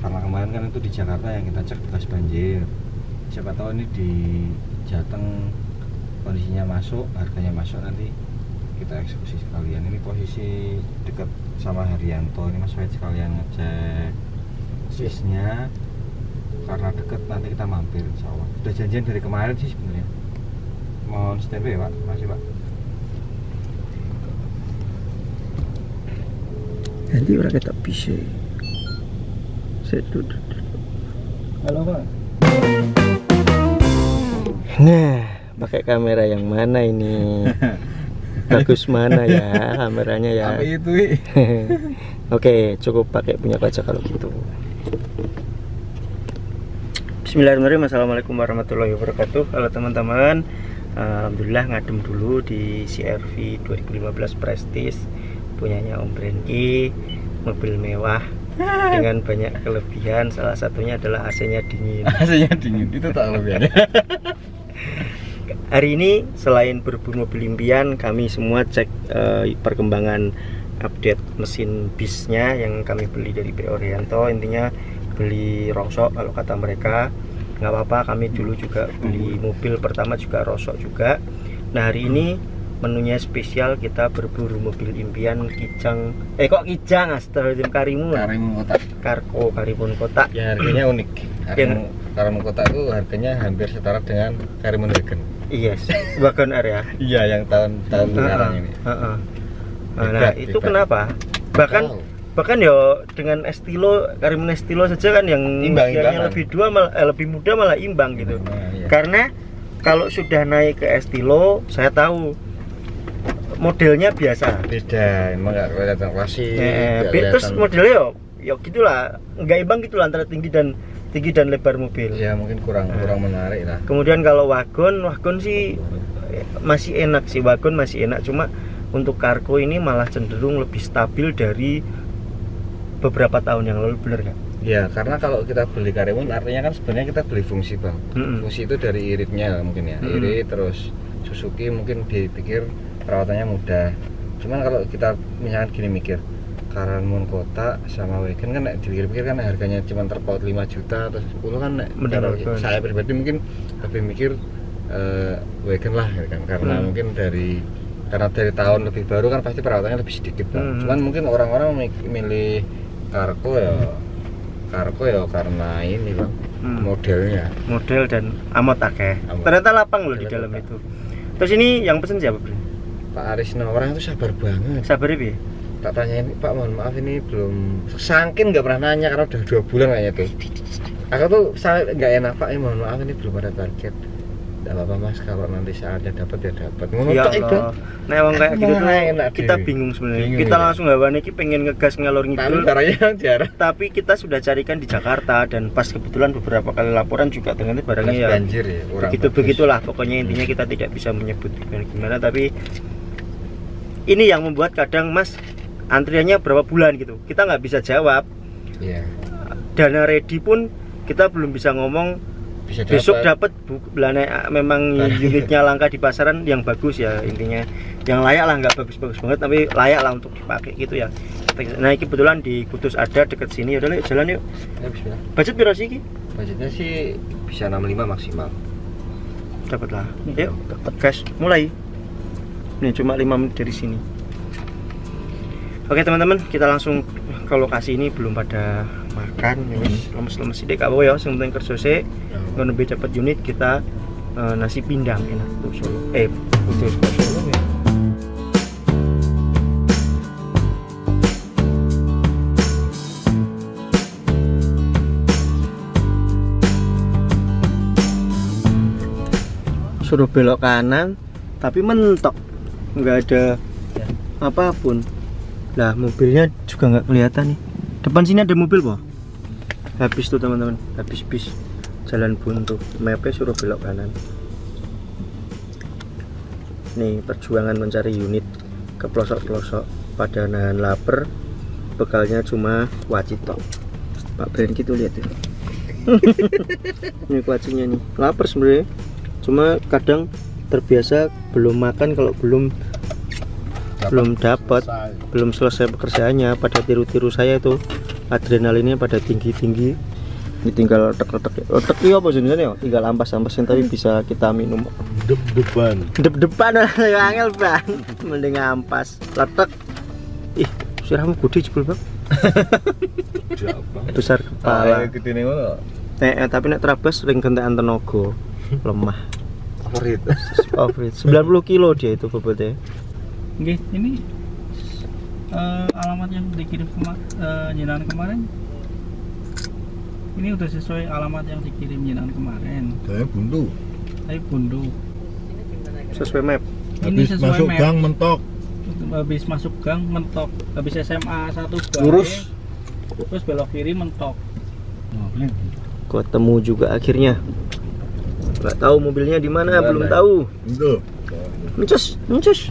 karena kemarin kan itu di Jakarta yang kita cek bekas banjir. Siapa tahu ini di Jateng kondisinya masuk harganya masuk nanti kita eksekusi sekalian. Ini posisi dekat sama Haryanto. Ini Mas Wahid sekalian ngecek Swissnya. Karena deket nanti kita mampir insya Allah. Udah janjian dari kemarin sih sebenarnya. Mohon standby ya Pak? Masih Pak? Nanti orang kita bisa. Halo Pak Nah, pakai kamera yang mana ini? Bagus mana ya kameranya ya? apa itu? Oke, cukup pakai punya kaca kalau gitu. Bismillahirrahmanirrahim. Assalamualaikum warahmatullahi wabarakatuh. Halo teman-teman. Alhamdulillah ngadem dulu di CRV 2015 Prestige punyanya Om Brenki, mobil mewah dengan banyak kelebihan. Salah satunya adalah AC-nya dingin. AC-nya dingin itu tak lebihannya Hari ini selain berburu mobil impian, kami semua cek eh, perkembangan update mesin bisnya yang kami beli dari PO Rianto. Intinya beli rosok kalau kata mereka. Nggak apa-apa, kami dulu juga beli mobil pertama juga rosok juga. Nah hari ini menunya spesial kita berburu mobil impian Kijang. Eh kok Kijang? Astagfirullahaladzim Karimun. Karimun kotak Karko Karimun Kotak. ya harganya unik Karimun, Karimun kotak itu harganya hampir setara dengan Karimun Wagon Yes, wagon R ya. iya yang tahun-tahun sekarang ini Heeh. Nah, Hebat, itu hebat. kenapa? Bahkan Tahu. bahkan ya dengan Estilo Karimun Estilo saja kan yang Imbang, imbangan. lebih dua malah eh, lebih muda malah imbang gitu. Nah, iya. Karena kalau sudah naik ke Estilo, saya tahu modelnya biasa. beda emang nggak kelihatan klasik Eh, nggak bi- terus kelihatan- modelnya yo ya gitulah, nggak imbang gitulah antara tinggi dan tinggi dan lebar mobil. ya mungkin kurang Nah. kurang menarik lah Kemudian kalau wagon, wagon sih eh, masih enak sih wagon masih enak cuma untuk kargo ini malah cenderung lebih stabil dari beberapa tahun yang lalu bener kan? ya karena kalau kita beli Karimun artinya kan sebenarnya kita beli fungsi bang Mm-mm. fungsi itu dari iritnya mungkin ya Mm-mm. irit terus Suzuki mungkin dipikir perawatannya mudah cuman kalau kita misalkan gini mikir Karimun kota sama Wagon kan dipikir-pikir kan harganya cuma terpaut 5 juta atau 10 kan kalau saya pribadi mungkin lebih mikir eh, Wagon lah gitu kan karena Hmm. mungkin dari karena dari tahun lebih baru kan pasti perawatannya lebih sedikit kan. Hmm. cuman mungkin orang-orang mi- milih Cargo ya Cargo ya karena ini bang Hmm. modelnya Model dan amot akeh. Ternyata lapang loh di dalam itu. Terus ini yang pesen siapa? Pak Arisno orang itu sabar banget Sabar ya? tak tanyain Pak mohon maaf ini belum sangkin nggak pernah nanya karena udah dua bulan kayaknya tuh aku tuh saya nggak enak Pak ini mohon maaf ini belum ada target nggak apa-apa mas kalau nanti saatnya dapat ya dapat ngono Ya. Allah. Nah emang kayak gitu tuh enak kita dewe. bingung sebenarnya. Kita ya. langsung hawan iki pengen ngegas ngalor tapi ngidul. jarang Tapi kita sudah carikan di Jakarta dan pas kebetulan beberapa kali laporan juga ternyata barangnya ya banjir ya begitu begitulah pokoknya intinya kita tidak bisa menyebut gimana tapi ini yang membuat kadang mas antriannya berapa bulan gitu. Kita nggak bisa jawab. Iya. dana ready pun kita belum bisa ngomong. Bisa besok dapat. dapat bu- belana memang Nah. unitnya langka di pasaran yang bagus ya intinya. Yang layak lah nggak bagus-bagus banget tapi layak lah untuk dipakai gitu ya. Nah ini kebetulan di Kudus ada deket sini. Udah yuk jalan yuk. Ya, bismillah. budget berapa sih Ki? budgetnya sih bisa 65 maksimal. Dapat lah yuk gas mulai ini cuma 5 menit dari sini. Oke teman-teman kita langsung ke lokasi ini. Belum pada makan ya wis. Lemes-lemes sih kak ya. Yang penting kerja kalau lebih dapat unit kita eh, nasi pindang enak tuh Solo eh kok Solo ya? Suruh belok kanan tapi mentok nggak ada apa pun. Lah mobilnya juga nggak kelihatan nih. Depan sini ada mobil po habis tuh teman-teman. Habis bis. Jalan buntu. Mapnya suruh belok kanan. Nih perjuangan mencari unit ke pelosok-pelosok pada nahan lapar. Bekalnya cuma wacitok. Pak Brand gitu lihat ya. Ini kuacinya nih. Lapar sebenarnya. Cuma kadang terbiasa belum makan kalau belum belum dapat belum selesai pekerjaannya pada tiru-tiru saya itu adrenalinnya pada tinggi-tinggi. Ini tinggal tek-tek tek iki apa jenisnya ya? Tinggal ampas-ampasin tapi bisa kita minum. Dep depan. dep-depan ya angel bang. Mending ampas. Letek ih siramu gede jebul bang. Besar kepala. Gede nih. Eh, eh, tapi nek terabas ring gentekan tenaga. Lemah Favorit. Favorit 90 kilo dia itu bobotnya Oke, ini eh, alamat yang dikirim kema eh, jenengan kemarin. Ini udah sesuai alamat yang dikirim jenengan kemarin. Saya buntu. Tapi bundu. sesuai map Ini Habis sesuai masuk map. gang mentok. Habis masuk gang mentok. Habis SMA 1 gang. Lurus. Terus belok kiri mentok. ketemu juga akhirnya nggak tahu mobilnya di mana belum tahu. Mencus mencus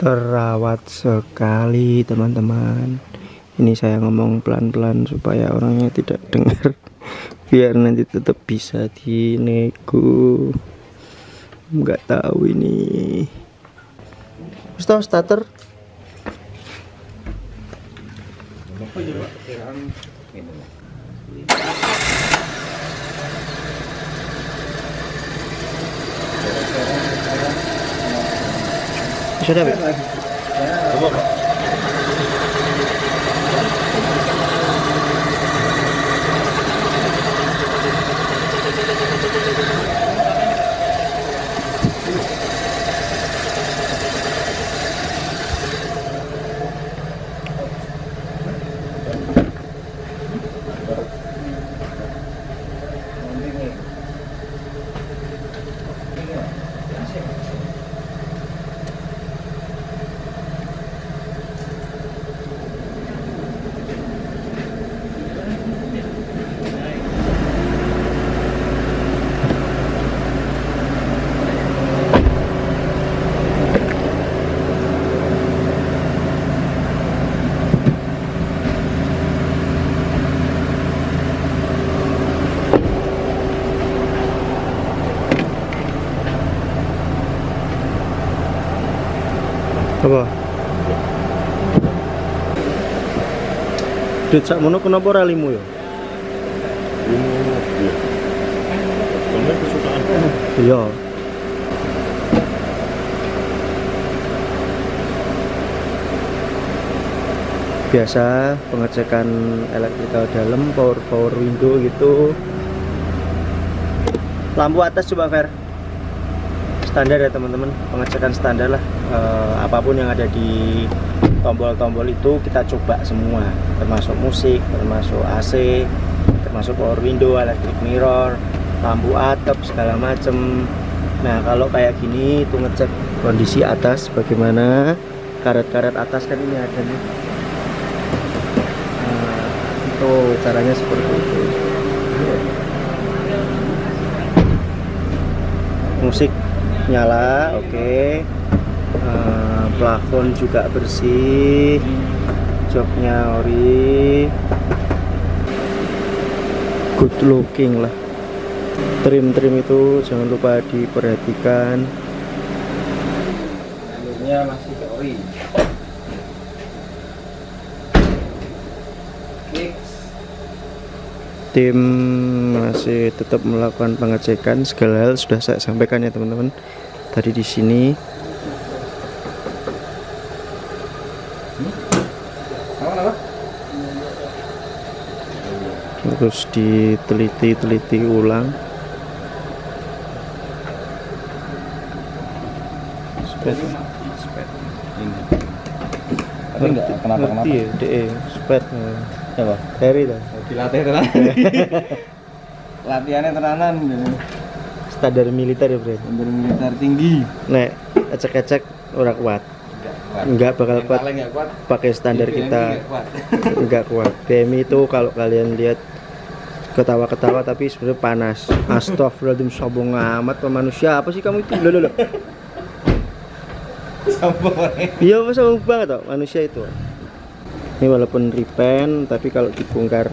terawat sekali teman-teman. Ini saya ngomong pelan-pelan supaya orangnya tidak dengar. Biar nanti tetap bisa dinego. Nggak tahu ini. Tahu starter sudah Beb? apa Dit sakmono kenapa ora limu ya? Ini kesukaan kamu. Iya. Biasa pengecekan elektrikal dalam, power power window gitu. Lampu atas coba Fer. Standar ya teman-teman, pengecekan standar lah. Eh, apa pun yang ada di tombol-tombol itu kita coba semua, termasuk musik, termasuk AC, termasuk power window, electric mirror, lampu atap segala macem. Nah kalau kayak gini itu ngecek kondisi atas bagaimana karet-karet atas kan ini ada nih. Nah, itu caranya seperti itu. Musik nyala, oke. Eh, plafon juga bersih, joknya ori, good looking lah. Trim-trim itu jangan lupa diperhatikan. Jalurnya masih ke ori. tim masih tetap melakukan pengecekan. Segala hal sudah saya sampaikan ya teman-teman tadi di sini. Harus diteliti-teliti ulang. Spet ini tapi enggak kenapa kenapa? ya DE spet apa? Harry lah dilatih tenan. Latihannya tenanan gitu. Standar militer ya bro? Under militer tinggi. Nek ecek-ecek orang kuat. Enggak bakal kuat kuat. pakai standar BMI kita. nggak kuat. enggak kuat. BMI itu kalau kalian lihat ketawa-ketawa tapi sebenarnya panas. Astagfirullahaladzim sombong amat manusia. Apa sih kamu itu? Loh loh Sombong. iya sombong banget toh manusia itu. Ini walaupun repaint tapi kalau dibongkar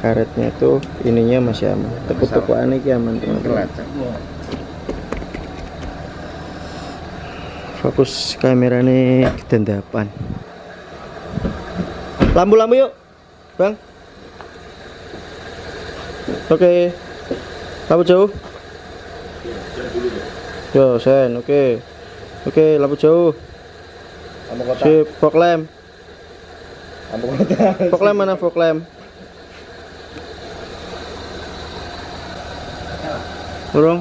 karetnya itu ininya masih aman. Tepuk-tepuk aneh aman teman-teman. fokus kameranya kedendapan lampu-lampu yuk bang. Oke. Lampu jauh. Yo sen oke. Oke lampu jauh. Lampu kota. sip fog lamp. Lampu kota. fog lamp mana fog Burung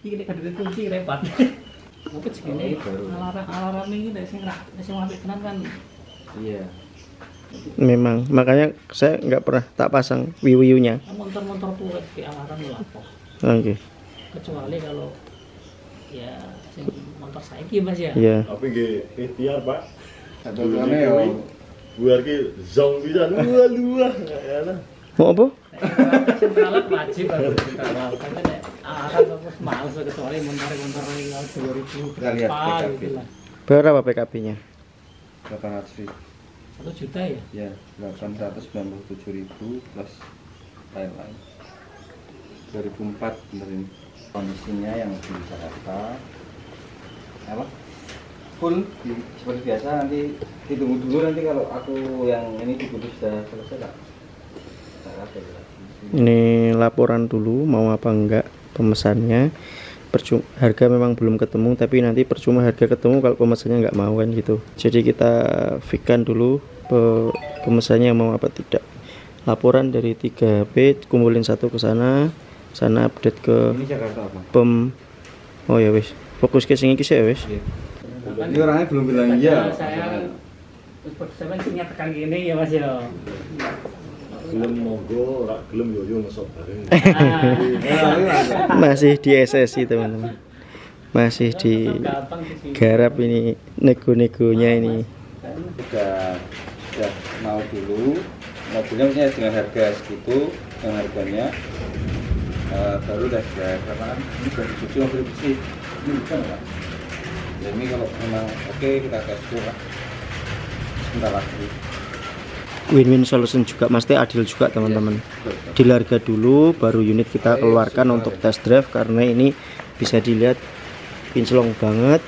Iki nek kadhe kunci repot. Apa segini alarm alarm ini nek sing ra sing apik tenan kan Iya. memang makanya saya nggak pernah tak pasang wiwiunya motor-motor tuh di alarm oke Kecuali kalau ya sing motor saiki Mas ya. iya Tapi nggih ikhtiar, Pak. Satu kene yo. Buar ki zong bisa luah luah. Ya lah. Mau apa Sentralat wajib harus sentralat. Tapi nek alarm terus males kecuali motor-motor ini 2000 Kita lihat berapa PKB. gitu lah. berapa PKB nya 800 ribu. Satu juta ya. Ya, 897 ribu plus lain-lain. 2004 bener ini. Kondisinya yang di Jakarta apa? Full di, seperti biasa nanti ditunggu dulu nanti kalau aku yang ini diputus sudah selesai tak? Ini laporan dulu mau apa enggak pemesannya percuma harga memang belum ketemu tapi nanti percuma harga ketemu kalau pemesannya nggak mau kan gitu jadi kita fikkan dulu pe- pemesannya mau apa tidak laporan dari 3P kumpulin satu ke sana sana update ke Ini Jakarta apa? pem oh ya wis fokus ke sing iki sih ya wis Iya. Ini orangnya belum bilang iya. Saya terus saya tekan gini ya Mas ya. Gelem monggo, ora gelem yo yo ngesot bareng. Masih di SSI teman-teman. Masih di garap ini nego-negonya ini. Sudah sudah mau dulu. Mobilnya maksudnya dengan harga segitu yang harganya. Eh, baru udah sudah karena kan ini sudah dicuci mobil bersih ini bukan pak? Ya ini kalau memang oke kita cash flow lah sebentar lagi win-win solution juga. Mesti adil juga teman-teman. Di harga dulu baru unit kita keluarkan untuk test drive karena ini bisa dilihat kinclong banget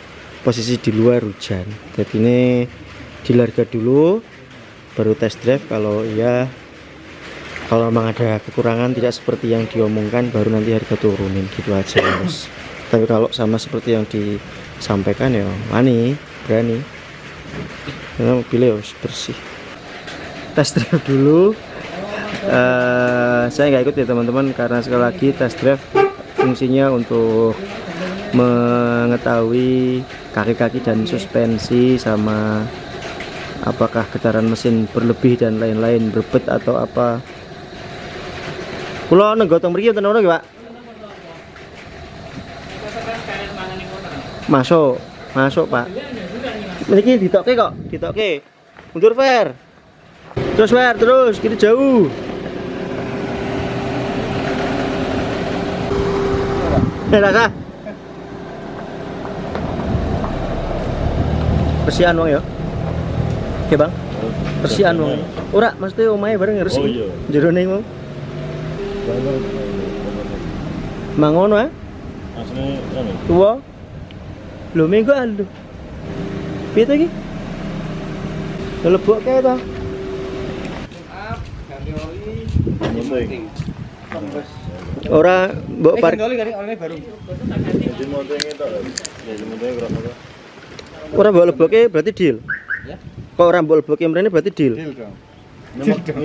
posisi di luar hujan. Jadi ini di harga dulu baru test drive. Kalau iya kalau memang ada kekurangan tidak seperti yang diomongkan baru nanti harga turunin. Gitu aja Mas. tapi kalau sama seperti yang disampaikan ya wani berani. Karena mobilnya harus bersih test drive dulu Eh, saya nggak ikut ya teman-teman karena sekali lagi test drive fungsinya untuk mengetahui kaki-kaki dan suspensi sama apakah getaran mesin berlebih dan lain-lain berbet atau apa Kulo nenggotong ono nggih, Pak? Masuk, masuk, Pak. Niki ditokke kok, ditokke. Mundur fair. Terus fair, terus kita jauh. Eh, Raka. Persian wong ya. Oke, Bang. Persian wong. Ora, mesti omahe bareng resik. Oh, iya. Jerone wong. Mangono ah, Asline anu. tua. Lho minggu alu. Piye to iki? Lebok kae to. ganti oli Penting. Ora mbok par ganti oli ganti oli baru Jadi montengnya tok. Jadi montengnya berapa? ora mbok leboke berarti deal. ya Kok ora mbok lebokke mrene berarti deal. Deal dong. Nyemek kan.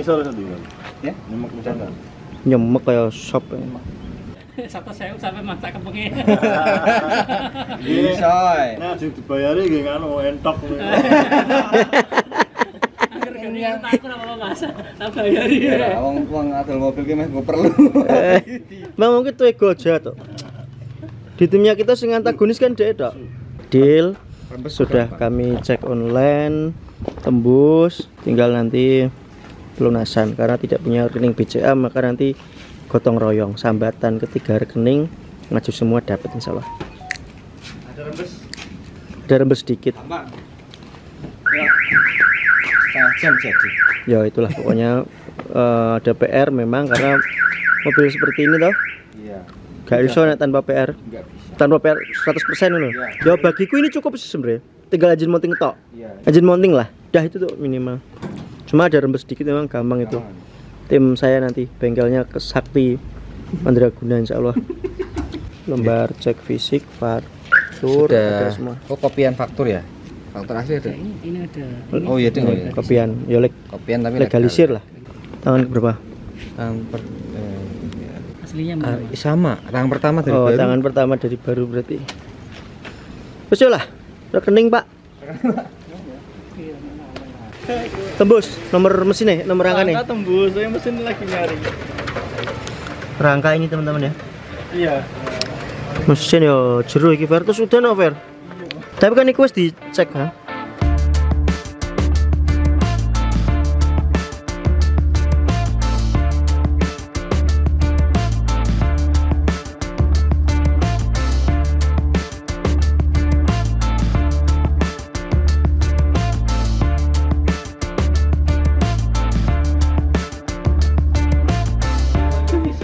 Ya? Nyemek kan. Nyemek kayak sop. Satu sewu sampai masak kepengin. Bisa. Nah, dibayari nggih nganu entok. Apa. Tak bayari. Ya, wong wong adol mobil ki meh gue perlu. Bang mungkin tuh goja tuh. Di timnya kita sing antagonis kan dia tok. Deal. Sudah kami cek online, tembus, tinggal nanti pelunasan karena tidak punya rekening BCA maka nanti gotong royong sambatan ketiga rekening ngaju semua dapat insya Allah Ada rembes ada rembes sedikit tambah. Ya. Setengah jam jadi. ya itulah. Pokoknya eh, ada PR memang karena mobil seperti ini toh. Iya. gak bisa nek tanpa PR Enggak bisa. tanpa PR 100% loh Iya. ya bagiku ini cukup sih sebenarnya. Tinggal engine mounting tok Iya. engine mounting lah. Dah itu tuh minimal. Cuma ada rembes sedikit memang gampang itu. Tim saya nanti bengkelnya ke Sakti Mandraguna insya Allah lembar cek fisik faktur ada semua. Oh, kopian faktur ya? Faktur asli ada. Ini ini ada. Oh iya, ding. Eh, kopian ya leg- Kopian tapi legalisir lah tangan berapa Tangan per, eh, ya. Aslinya Ah, mana? sama, tangan pertama dari oh baru. tangan pertama dari baru berarti Terus lah rekening pak tembus nomor mesinnya nomor rangkanya tembus, saya mesin lagi nyari. rangka ini teman-teman ya Iya. mesin yo jeru iki Fer terus udah no Fer tapi kan iku wis dicek ha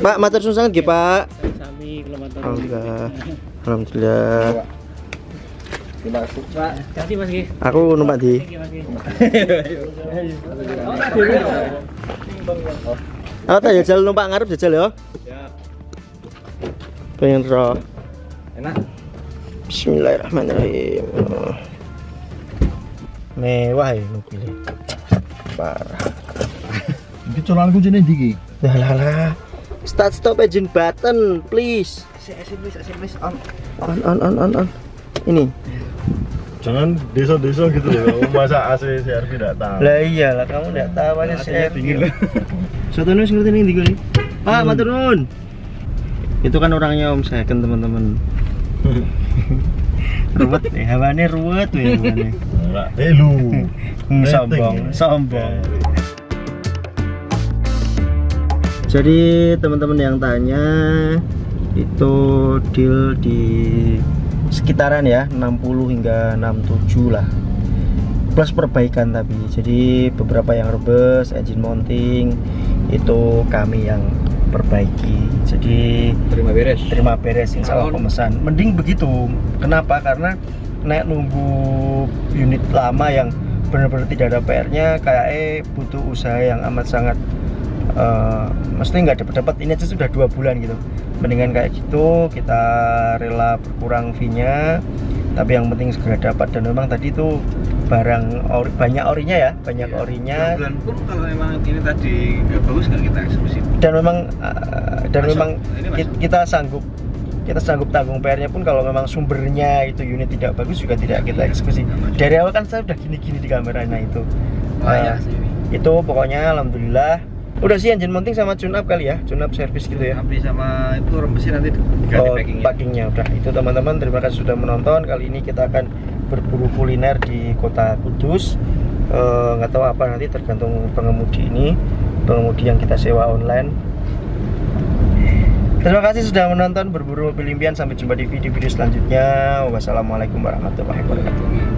Pak, matur suwun sangat nggih, Pak. Sami. Alhamdulillah. Alhamdulillah. Terima kasih. Pak, kasih Mas Ki. Aku numpak di. Aku tak jajal numpak ngarep jajal ya. Pengen roh. Enak. Bismillahirrahmanirrahim. Mewah ya mobilnya. Parah. Iki colan kuncine ndi iki? Lah lah lah. Start stop engine button, please. SMS, SMS on. On on on on on. Ini. Jangan desa-desa gitu loh. Masa AC CRV tidak tahu. Lah iyalah kamu enggak tahu aja saya. dingin loh. Satu nulis ngerti nih tiga nih. Pak, matur nuwun. Itu kan orangnya Om saya kan teman-teman. ruwet ya, hawane ruwet ya hawane. Ora telu. Hmm, sombong, sombong. Jadi teman-teman yang tanya itu deal di sekitaran ya 60 hingga 67 lah. Plus perbaikan tapi. Jadi beberapa yang rebes engine mounting itu kami yang perbaiki. Jadi Terima beres. terima beres insya Allah pemesan. Mending begitu. Kenapa? Karena nek nunggu unit lama yang benar-benar tidak ada PR-nya kayak eh butuh usaha yang amat sangat eh mesti nggak dapat dapat ini aja sudah dua bulan gitu mendingan kayak gitu kita rela berkurang fee-nya tapi yang penting segera dapat dan memang tadi itu barang ori, banyak orinya ya banyak Iya. orinya Bulan pun kalau memang ini tadi nggak bagus kan kita eksekusi. dan memang uh, dan Masuk. memang Ini ki- masuk. kita sanggup kita sanggup tanggung PR-nya pun kalau memang sumbernya itu unit tidak bagus juga tidak kita eksekusi dari awal kan saya udah gini-gini di kameranya itu Uh, ini. itu pokoknya alhamdulillah udah sih engine mounting sama tune up kali ya tune up service gitu ya. Abdi sama itu rembesnya nanti ganti Oh, packingnya. packingnya. Udah itu teman-teman terima kasih sudah menonton. Kali ini kita akan berburu kuliner di kota Kudus. Eh, nggak tahu apa nanti tergantung pengemudi ini pengemudi yang kita sewa online. Terima kasih sudah menonton berburu mobil impian. Sampai jumpa di video-video selanjutnya. Wassalamualaikum warahmatullahi wabarakatuh